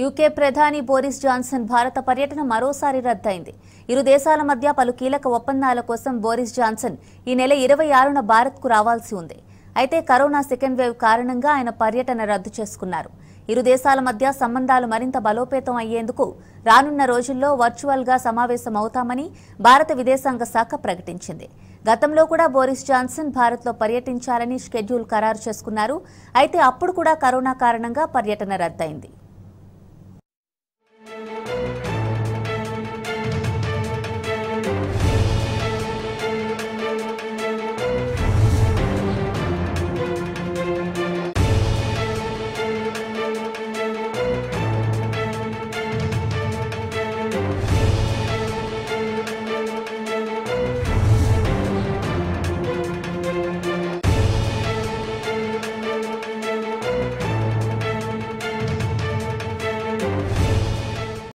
UK ప్రధాని Boris Johnson భారత పర్యటన మరోసారి రద్దయింది. ఇరు దేశాల మధ్య పలు కీలక ఒప్పందాల కోసం బోరిస్ జాన్సన్ ఈ నెల ఇరవై ఆరున భారత్కు రావాల్సి ఉంది. అయితే కరోనా సెకండ్ వేవ్ కారణంగా ఆయన పర్యటన రద్దు చేసుకున్నారు. ఇరు దేశాల మధ్య సంబంధాలు మరింత బలోపేతం అయ్యేందుకు రానున్న రోజుల్లో వర్చువల్గా సమావేశమవుతామని భారత విదేశాంగ శాఖ ప్రకటించింది. గతంలో కూడా బోరిస్ జాన్సన్ భారత్లో పర్యటించాలని షెడ్యూల్ ఖరారు చేసుకున్నారు. అయితే అప్పుడు కూడా కరోనా కారణంగా పర్యటన రద్దయింది.